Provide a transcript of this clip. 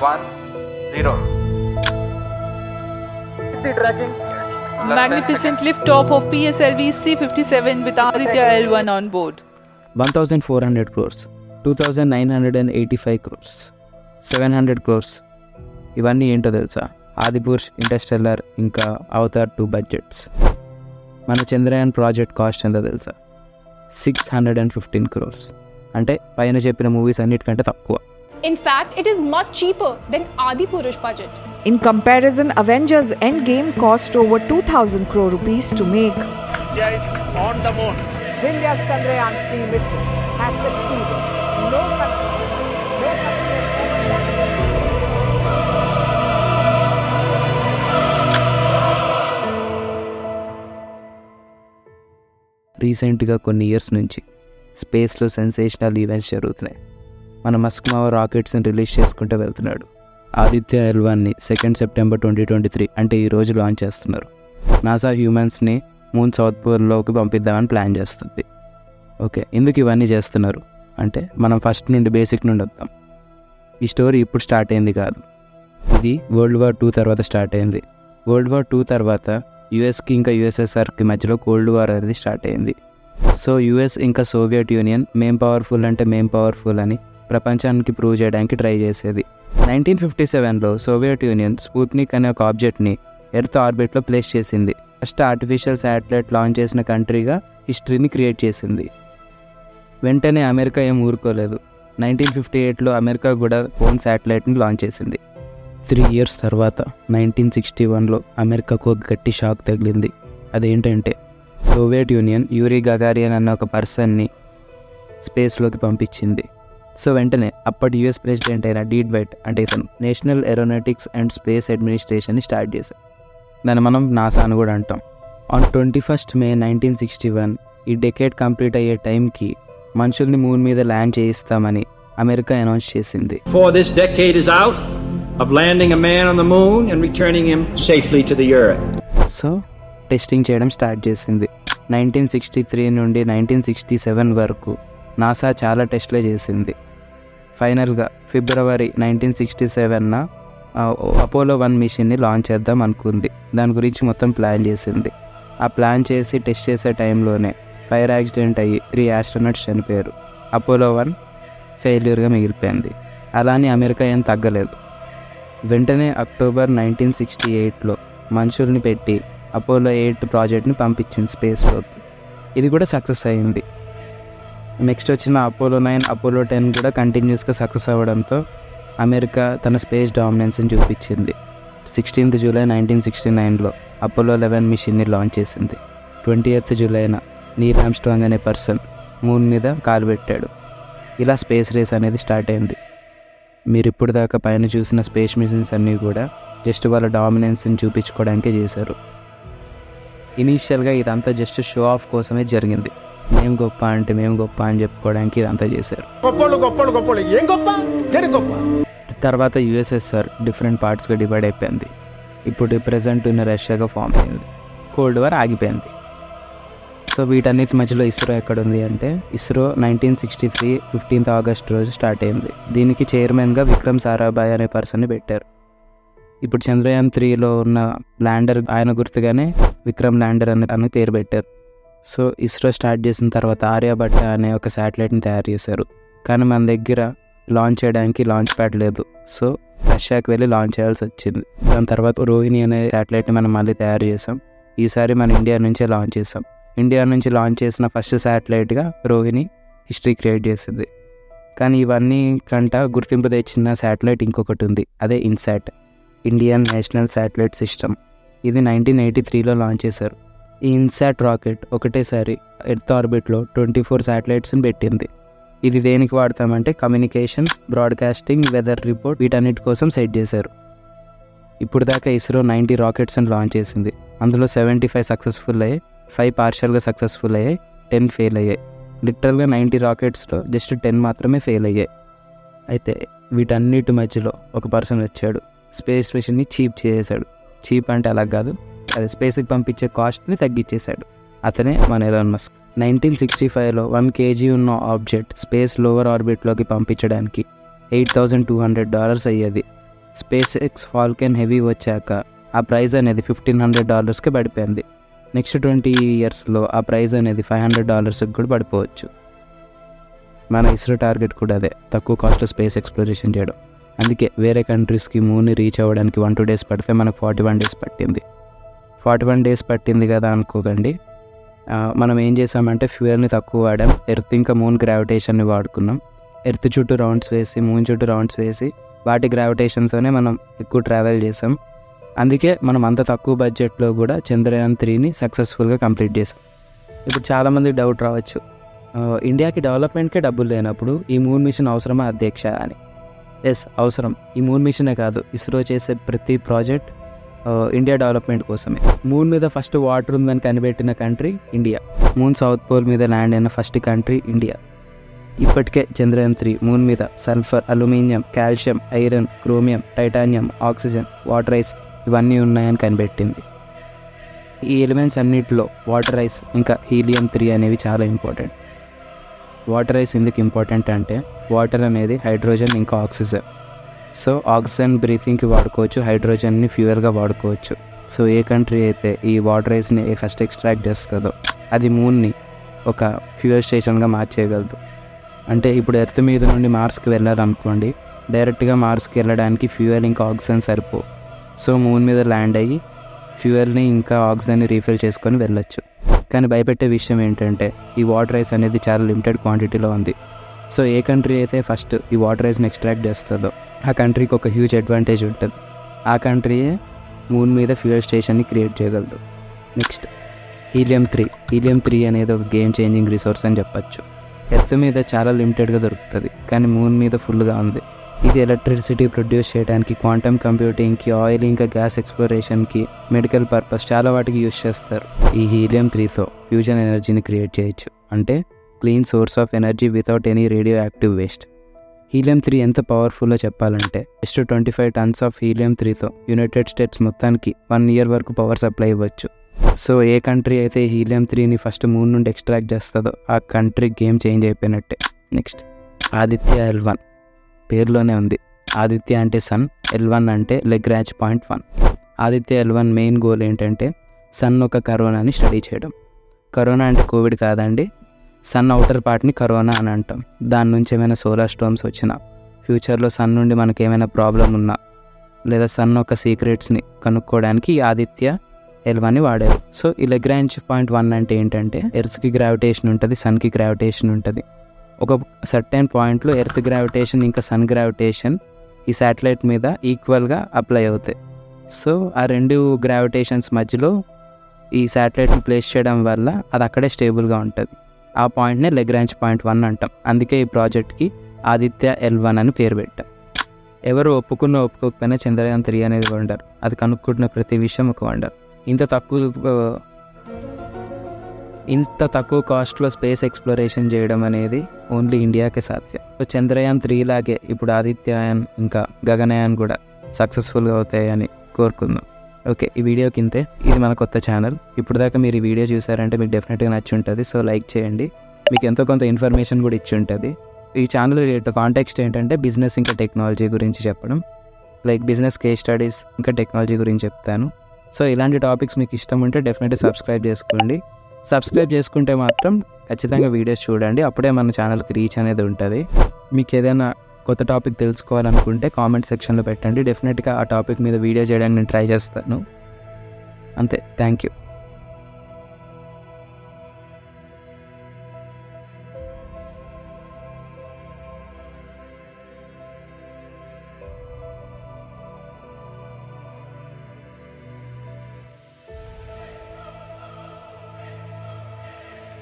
one, zero. Magnificent liftoff of PSLV C-57 with Aditya L1 on board. 1400 crores 2985 crores 700 crores. ఇవన్నీ ఏంటో తెలుసా? Adipurush Interstellar ఇంకా Avatar two budgets మన Chandrayaan project cost ఎంతో తెలుసా? Six hundred and fifteen crores అంటే పైన చెప్పిన మూవీస్ అన్నిటికంటే తక్కువ. In fact, it is much cheaper than Adi Purush budget. In comparison, Avengers Endgame cost over 2000 crore rupees to make. India is on the moon. India's Chandrayaan 3 mission has succeeded. No country, no country has ever done రీసెంట్గా కొన్ని years నుంచి స్పేస్లో sensational events జరుగుతున్నాయి మన Musk మావ రాకెట్స్ని release చేసుకుంటూ వెళ్తున్నాడు. Aditya ఎల్వాన్ని second September twenty twenty three అంటే ఈ రోజు లాంచ్ చేస్తున్నారు. నాసా హ్యూమన్స్ని మూన్ సౌత్ పోల్లోకి పంపిద్దామని ప్లాన్ చేస్తుంది. ఓకే ఎందుకు ఇవన్నీ చేస్తున్నారు? అంటే మనం ఫస్ట్ నుండి బేసిక్ నుండి వద్దాం. ఈ స్టోరీ ఇప్పుడు స్టార్ట్ అయింది కాదు. ఇది వరల్డ్ వార్ టూ తర్వాత స్టార్ట్ అయింది. వరల్డ్ వార్ టూ తర్వాత యుఎస్కి ఇంకా యుఎస్ఎస్ఆర్కి మధ్యలో కోల్డ్ వార్ అనేది స్టార్ట్ అయింది. సో యుఎస్ ఇంకా సోవియట్ యూనియన్ మేం పవర్ఫుల్ అంటే మేం పవర్ఫుల్ అని ప్రపంచానికి ప్రూవ్ చేయడానికి ట్రై చేసేది. నైన్టీన్ ఫిఫ్టీ సెవెన్లో సోవియట్ యూనియన్ స్పూట్నిక్ అనే ఒక ఆబ్జెక్ట్ని ఎర్త్ ఆర్బిట్లో ప్లేస్ చేసింది. ఫస్ట్ ఆర్టిఫిషియల్ శాటిలైట్ లాంచ్ చేసిన కంట్రీగా హిస్టరీని క్రియేట్ చేసింది. వెంటనే అమెరికా ఏం ఊరుకోలేదు. నైన్టీన్ ఫిఫ్టీ ఎయిట్లో అమెరికా కూడా ఓన్ శాటిలైట్ని లాంచ్ చేసింది. త్రీ ఇయర్స్ తర్వాత నైన్టీన్ సిక్స్టీ వన్లో అమెరికాకు ఒక గట్టి షాక్ తగిలింది. అదేంటంటే సోవియట్ యూనియన్ యూరీ గగారియన్ అన్న ఒక పర్సన్ని స్పేస్లోకి పంపించింది. సో వెంటనే అప్పటి యుఎస్ ప్రెసిడెంట్ అయిన డీడ్ వైట్ అంటే ఇతను నేషనల్ ఏరోనాటిక్స్ అండ్ స్పేస్ అడ్మినిస్ట్రేషన్ని స్టార్ట్ చేశారు దాన్ని మనం నాసా అని కూడా అంటాం. On twenty first May nineteen sixty one ఈ డెకేట్ కంప్లీట్ అయ్యే టైంకి మనుషుల్ని మూన్ మీద ల్యాండ్ చేయిస్తామని అమెరికా అనౌన్స్ చేసింది. Decade is out, of landing a man on the moon and returning him safely to the earth. So testing చేయడం start చేసింది. Nineteen sixty three నుండి నైన్టీన్ సిక్స్టీ సెవెన్ వరకు నాసా చాలా టెస్ట్లే చేసింది. ఫైనల్గా ఫిబ్రవరి నైన్టీన్ సిక్స్టీ సెవెన్న అపోలో వన్ మిషన్ని లాంచ్ చేద్దాం అనుకుంది. దాని గురించి మొత్తం ప్లాన్ చేసింది. ఆ ప్లాన్ చేసి టెస్ట్ చేసే టైంలోనే ఫైర్ యాక్సిడెంట్ అయ్యి త్రీ ఆస్ట్రోనట్స్ చనిపోయారు. అపోలో వన్ ఫెయిల్యూర్గా మిగిలిపోయింది. అలానే అమెరికా ఏం తగ్గలేదు. వెంటనే అక్టోబర్ నైన్టీన్ సిక్స్టీ ఎయిట్లో మనుషుల్ని పెట్టి అపోలో ఎయిట్ ప్రాజెక్ట్ని పంపించింది స్పేస్లోకి. ఇది కూడా సక్సెస్ అయింది. నెక్స్ట్ వచ్చిన అపోలో నైన్ అపోలో టెన్ కూడా కంటిన్యూస్గా సక్సెస్ అవ్వడంతో అమెరికా తన స్పేస్ డామినెన్స్ని చూపించింది. సిక్స్టీన్త్ జూలై నైన్టీన్ సిక్స్టీ నైన్లో అపోలో లెవెన్ మిషన్ని లాంచ్ చేసింది. ట్వంటీ ఎయిత్ జూలైన నీల్ ఆమ్స్ట్రాంగ్ అనే పర్సన్ మూన్ మీద కాలు పెట్టాడు. ఇలా స్పేస్ రేస్ అనేది స్టార్ట్ అయింది. మీరు ఇప్పుడు దాకా పైన చూసిన స్పేస్ మిషన్స్ అన్నీ కూడా జస్ట్ వాళ్ళ డామినెన్స్ని చూపించుకోవడానికే చేశారు. ఇనీషియల్గా ఇదంతా జస్ట్ షో ఆఫ్ కోసమే జరిగింది. మేము గొప్ప అంటే మేము గొప్ప అని చెప్పుకోవడానికి ఇదంతా చేశారు. ఏం గొప్ప? గొప్ప? తర్వాత యుఎస్ఎస్ఆర్ డిఫరెంట్ పార్ట్స్గా డివైడ్ అయిపోయింది. ఇప్పుడు ప్రజెంట్ ఉన్న రష్యాగా ఫామ్ అయింది. కోల్డ్ వార్ ఆగిపోయింది. సో వీటన్నిటి మధ్యలో ఇస్రో ఎక్కడ ఉంది అంటే ISRO nineteen sixty three fifteenth August రోజు స్టార్ట్ అయింది. దీనికి చైర్మన్గా విక్రమ్ సారాభాయ్ అనే పర్సన్ని పెట్టారు. ఇప్పుడు చంద్రయాన్ త్రీలో ఉన్న ల్యాండర్ ఆయన గుర్తుగానే విక్రమ్ ల్యాండర్ అనే అని పేరు పెట్టారు. సో ఇస్రో స్టార్ట్ చేసిన తర్వాత ఆర్యభట్ట అనే ఒక శాటిలైట్ని తయారు చేశారు. కానీ మన దగ్గర లాంచ్ చేయడానికి లాంచ్ ప్యాడ్ లేదు. సో రష్యాకి వెళ్ళి లాంచ్ చేయాల్సి వచ్చింది. దాని తర్వాత రోహిణి అనే శాటిలైట్ని మనం మళ్ళీ తయారు చేసాం ఈసారి మన ఇండియా నుంచే లాంచ్ చేసాం ఇండియా నుంచి లాంచ్ చేసిన ఫస్ట్ శాటిలైట్గా రోహిణి హిస్టరీ క్రియేట్ చేసింది. కానీ ఇవన్నీ కంట గుర్తింపు తెచ్చిన శాటిలైట్ ఇంకొకటి ఉంది. అదే INSAT Indian national satellite system ఇది నైన్టీన్ ఎయిటీ త్రీలో లాంచ్ చేశారు. ఈ ఇన్సాట్ రాకెట్ ఒకటేసారి ఎర్త్ ఆర్బిట్లో ట్వంటీ ఫోర్ శాటిలైట్స్ని పెట్టింది. ఇది దేనికి వాడతామంటే కమ్యూనికేషన్ బ్రాడ్కాస్టింగ్ వెదర్ రిపోర్ట్ వీటన్నిటి కోసం సెట్ చేశారు. ఇప్పుడు దాకా ఇస్రో నైంటీ రాకెట్స్ని లాంచ్ చేసింది. అందులో సెవెంటీ ఫైవ్ సక్సెస్ఫుల్ అయ్యాయి ఫైవ్ పార్షియల్గా సక్సెస్ఫుల్ అయ్యాయి టెన్ ఫెయిల్ అయ్యాయి. లిటరల్గా నైంటీ రాకెట్స్లో జస్ట్ టెన్ మాత్రమే ఫెయిల్ అయ్యాయి. అయితే వీటన్నిటి మధ్యలో ఒక పర్సన్ వచ్చాడు. స్పేస్ మిషన్ని చీప్ చేసేసాడు చీప్ అంటే అలా కాదు. అది స్పేస్కి పంపించే కాస్ట్ని తగ్గించేశాడు. అతనే మన ఎలాన్ మస్క్ నైన్టీన్ సిక్స్టీ ఫైవ్లో వన్ కేజీ ఉన్న ఆబ్జెక్ట్ స్పేస్ లోవర్ ఆర్బిట్లోకి పంపించడానికి eight thousand two hundred dollars అయ్యేది. స్పేస్ ఎక్స్ ఫాల్కెన్ హెవీ వచ్చాక ఆ ప్రైజ్ అనేది ఫిఫ్టీన్ హండ్రెడ్ డాలర్స్కి పడిపోయింది. నెక్స్ట్ ట్వంటీ ఇయర్స్లో ఆ ప్రైజ్ అనేది ఫైవ్ హండ్రెడ్ డాలర్స్కి కూడా పడిపోవచ్చు. మన ఇస్రో టార్గెట్ కూడా అదే తక్కువ కాస్ట్ స్పేస్ ఎక్స్ప్లోరేషన్ చేయడం. అందుకే వేరే కంట్రీస్కి మూన్ని రీచ్ అవ్వడానికి వన్ టూ డేస్ పడితే మనకు ఫార్టీ వన్ డేస్ పట్టింది. ఫార్టీ వన్ డేస్ పట్టింది కదా అనుకోకండి. మనం ఏం చేసామంటే ఫ్యూయల్ని తక్కువ వాడాం ఎర్త్ ఇంకా మూన్ గ్రావిటేషన్ని వాడుకున్నాం. ఎర్త్ చుట్టూ రౌండ్స్ వేసి మూన్ చుట్టూ రౌండ్స్ వేసి వాటి గ్రావిటేషన్తోనే మనం ఎక్కువ ట్రావెల్ చేసాం. అందుకే మనం అంత తక్కువ బడ్జెట్లో కూడా చంద్రయాన్ త్రీని సక్సెస్ఫుల్గా కంప్లీట్ చేసాం. ఇప్పుడు చాలామంది డౌట్ రావచ్చు. ఇండియాకి డెవలప్మెంట్కే డబ్బులు లేనప్పుడు ఈ మూన్ మిషన్ అవసరమా అధ్యక్ష అని. ఎస్ అవసరం. ఈ మూన్ మిషనే కాదు. ఇస్రో చేసే ప్రతి ప్రాజెక్ట్ ఇండియా డెవలప్మెంట్ కోసమే. మూన్ మీద ఫస్ట్ వాటర్ ఉందని కనిపెట్టిన country India moon south pole మీద ల్యాండ్ అయిన ఫస్ట్ కంట్రీ ఇండియా ఇప్పటికే చంద్రయాన్ త్రీ మూన్ మీద sulphur aluminium calcium iron chromium titanium oxygen water ice ఇవన్నీ ఉన్నాయని కనిపెట్టింది. ఈ ఎలిమెంట్స్ అన్నిటిలో వాటర్ ఐస్ ఇంకా హీలియం త్రీ అనేవి చాలా ఇంపార్టెంట్ వాటర్ ఐస్ ఎందుకు ఇంపార్టెంట్ అంటే వాటర్ అనేది హైడ్రోజన్ ఇంకా ఆక్సిజన్ సో ఆక్సిజన్ బ్రీతింగ్కి వాడుకోవచ్చు హైడ్రోజన్ని ఫ్యూయల్గా వాడుకోవచ్చు. సో ఏ కంట్రీ అయితే ఈ వాటర్ రైస్ని ఫస్ట్ ఎక్స్ట్రాక్ట్ చేస్తుందో అది మూన్ని ఒక ఫ్యూయల్ స్టేషన్గా మార్చేయగలదు. అంటే ఇప్పుడు ఎర్త్ మీద నుండి మార్స్కి వెళ్ళాలనుకోండి డైరెక్ట్గా మార్స్కి వెళ్ళడానికి ఫ్యూయల్ ఇంకా ఆక్సిజన్ సరిపో సో మూన్ మీద ల్యాండ్ అయ్యి ఫ్యూయల్ని ఇంకా ఆక్సిజన్ని రీఫిల్ చేసుకొని వెళ్ళొచ్చు. కానీ భయపెట్టే విషయం ఏంటంటే ఈ వాటర్ రైస్ అనేది చాలా లిమిటెడ్ క్వాంటిటీలో ఉంది. సో ఏ కంట్రీ అయితే ఫస్ట్ ఈ వాటర్ రైస్ని ఎక్స్ట్రాక్ట్ చేస్తుందో ఆ కంట్రీకి ఒక హ్యూజ్ అడ్వాంటేజ్ ఉంటుంది. ఆ కంట్రీయే మూన్ మీద ఫ్యూయల్ స్టేషన్ని క్రియేట్ చేయగలదు. Next helium three helium three అనేది ఒక గేమ్ చేంజింగ్ రిసోర్స్ అని చెప్పచ్చు. ఎర్త్ మీద చాలా లిమిటెడ్గా దొరుకుతుంది కానీ మూన్ మీద ఫుల్గా ఉంది. ఇది ఎలక్ట్రిసిటీ ప్రొడ్యూస్ చేయడానికి క్వాంటమ్ కంప్యూటింగ్కి ఆయిల్ ఇంకా గ్యాస్ ఎక్స్ప్లోరేషన్కి మెడికల్ పర్పస్ చాలా వాటికి యూస్ చేస్తారు. ఈ హీలియం త్రీతో ఫ్యూజన్ ఎనర్జీని క్రియేట్ చేయొచ్చు. అంటే clean source of energy without any radioactive waste helium three ఎంత పవర్ఫుల్లో చెప్పాలంటే just twenty five tons of helium త్రీతో United States మొత్తానికి వన్ ఇయర్ వరకు పవర్ సప్లై ఇవ్వచ్చు. సో ఏ కంట్రీ అయితే హీలియం త్రీని ఫస్ట్ మూన్ నుండి ఎక్స్ట్రాక్ట్ చేస్తుందో ఆ కంట్రీ గేమ్ చేంజ్ అయిపోయినట్టే. Next Aditya L one. పేరులోనే ఉంది. ఆదిత్య అంటే సన్ ఎల్ వన్ అంటే Lagrange point one. Aditya L one main goal ఏంటంటే సన్ ఒక కరోనాని స్టడీ చేయడం. కరోనా అంటే కోవిడ్ కాదండి సన్ అవుటర్ పార్ట్ని కరోనా అని అంటాం. దాని నుంచి ఏమైనా సోలార్ స్టోమ్స్ వచ్చినా ఫ్యూచర్లో సన్ నుండి మనకి ఏమైనా ప్రాబ్లం ఉన్నా లేదా సన్ ఒక సీక్రెట్స్ని కనుక్కోవడానికి ఈ ఆదిత్య ఎల్వాని వాడారు. సో ఈ లెగ్రాంజ్ పాయింట్ వన్ అంటే ఏంటంటే ఎర్త్కి గ్రావిటేషన్ ఉంటుంది సన్కి గ్రావిటేషన్ ఉంటుంది. ఒక సర్టైన్ పాయింట్లో ఎర్త్ గ్రావిటేషన్ ఇంకా సన్ గ్రావిటేషన్ ఈ శాటిలైట్ మీద ఈక్వల్గా అప్లై అవుతాయి. సో ఆ రెండు గ్రావిటేషన్స్ మధ్యలో ఈ శాటిలైట్ని ప్లేస్ చేయడం వల్ల అది అక్కడే స్టేబుల్గా ఉంటుంది. ఆ పాయింట్నే లెగ్రాంజ్ పాయింట్ వన్ అంటాం. అందుకే ఈ ప్రాజెక్ట్కి ఆదిత్య ఎల్ వన్ అని పేరు పెట్టాం. ఎవరు ఒప్పుకున్న ఒప్పుకోకపోయినా చంద్రయాన్ త్రీ అనేది వండర్ అది కనుక్కుంటున్న ప్రతి విషయం ఒక వండర్ ఇంత తక్కువ ఇంత తక్కువ కాస్ట్లో స్పేస్ ఎక్స్ప్లోరేషన్ చేయడం అనేది ఓన్లీ ఇండియాకే సాధ్యం. సో చంద్రయాన్ త్రీ లాగే ఇప్పుడు ఆదిత్యయాన్ ఇంకా గగనయాన్ కూడా సక్సెస్ఫుల్గా అవుతాయని కోరుకుందాం. ఓకే ఈ వీడియో కింతే ఇది మన కొత్త ఛానల్. ఇప్పుడు దాకా మీరు ఈ వీడియో చూసారంటే మీకు డెఫినెట్గా నచ్చి ఉంటుంది సో లైక్ చేయండి. మీకు ఎంతో కొంత ఇన్ఫర్మేషన్ కూడా ఇచ్చి ఉంటుంది ఈ ఛానల్ కాంటెక్స్ట్ ఏంటంటే బిజినెస్ ఇంకా టెక్నాలజీ గురించి చెప్పడం. లైక్ బిజినెస్ కేస్ స్టడీస్ ఇంకా టెక్నాలజీ గురించి చెప్తాను. సో ఇలాంటి టాపిక్స్ మీకు ఇష్టం ఉంటే డెఫినెట్గా సబ్స్క్రైబ్ చేసుకోండి. సబ్స్క్రైబ్ చేసుకుంటే మాత్రం ఖచ్చితంగా వీడియోస్ చూడండి. అప్పుడే మన ఛానల్కి రీచ్ అనేది ఉంటుంది. మీకు ఏదైనా కొత్త టాపిక్ తెలుసుకోవాలనుకుంటే కామెంట్ సెక్షన్లో పెట్టండి. డెఫినెట్గా ఆ టాపిక్ మీద వీడియో చేయడానికి నేను ట్రై చేస్తాను. అంతే. Thank you